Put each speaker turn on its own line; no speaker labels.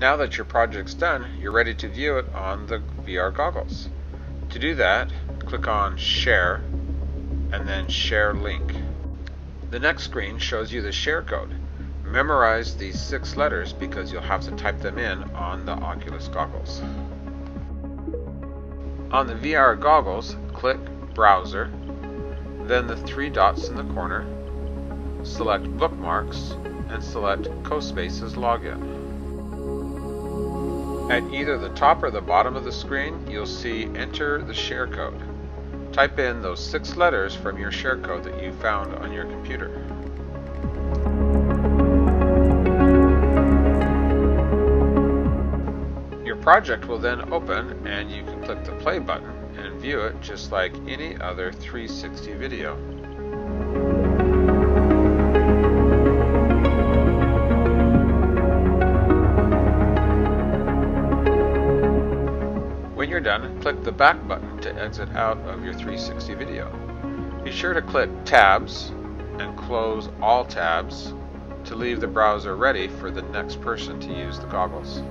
Now that your project's done, you're ready to view it on the VR goggles. To do that, click on Share and then Share Link. The next screen shows you the share code. Memorize these six letters because you'll have to type them in on the Oculus goggles. On the VR goggles, click Browser, then the three dots in the corner, select Bookmarks, and select CoSpace's Login. At either the top or the bottom of the screen, you'll see Enter the share code. Type in those six letters from your share code that you found on your computer. Your project will then open and you can click the play button and view it just like any other 360 video. You're done, click the back button to exit out of your 360 video. Be sure to click Tabs and close all tabs to leave the browser ready for the next person to use the goggles.